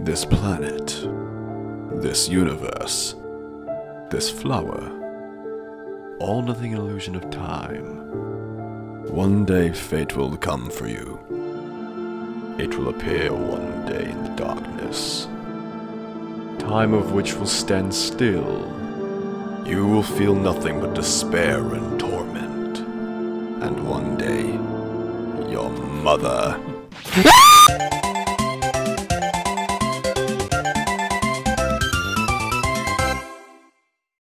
This planet, this universe, this flower, all nothing illusion of time. One day fate will come for you. It will appear one day in the darkness. Time of which will stand still. You will feel nothing but despair and torment. And one day, your mother.